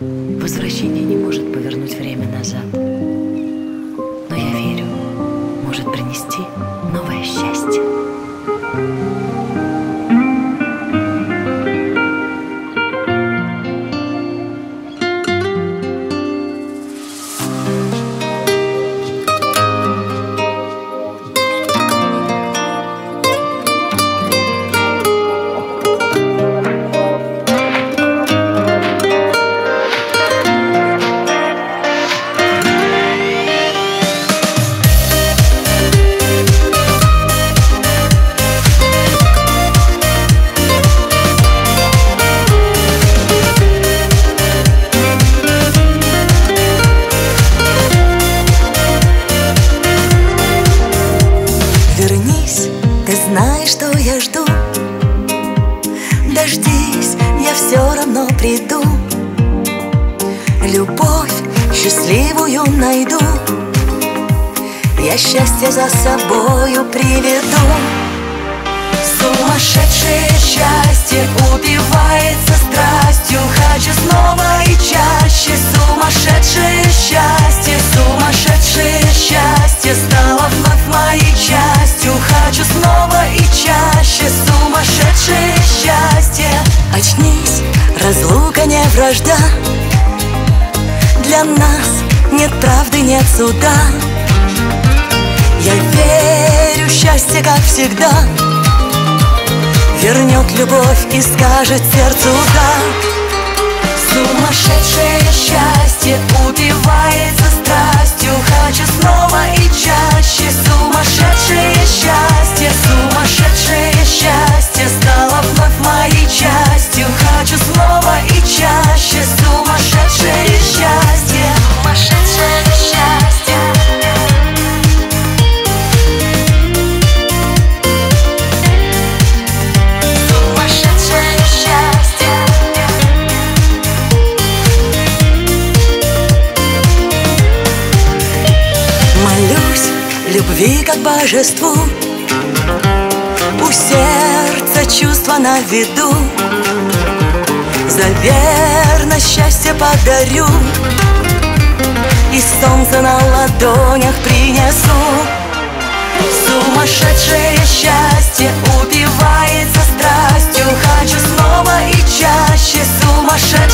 Возвращение не может повернуть Вернись, ты знаешь, что я жду. Дождись, я все равно приду. Любовь счастливую найду. Я счастье за собою приведу. Сумасшедшее счастье убивается страстью. Хочу снова и чаще. Сумасшедшее счастье, вражда. Для нас нет правды, нет суда. Я верю, счастье, как всегда. Вернет любовь и скажет сердцу да любви как божеству. У сердца чувства на виду. За верность счастье подарю. И солнце на ладонях принесу. Сумасшедшее счастье убивается страстью. Хочу снова и чаще сумасшедшее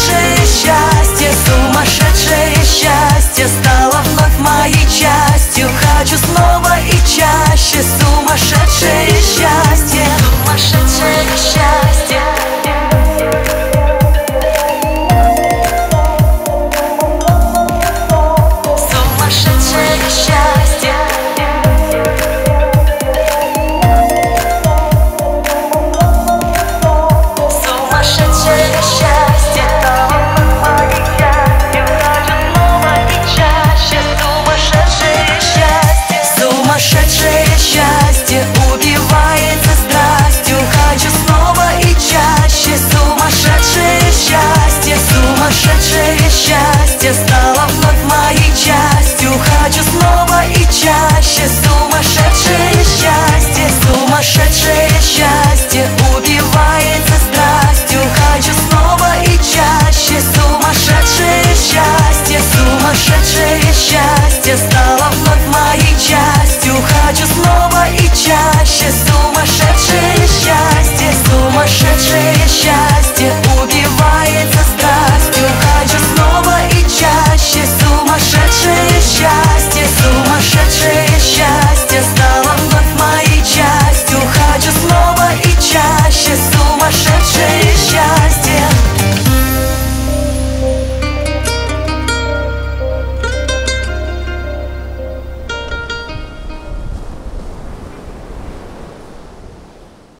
just love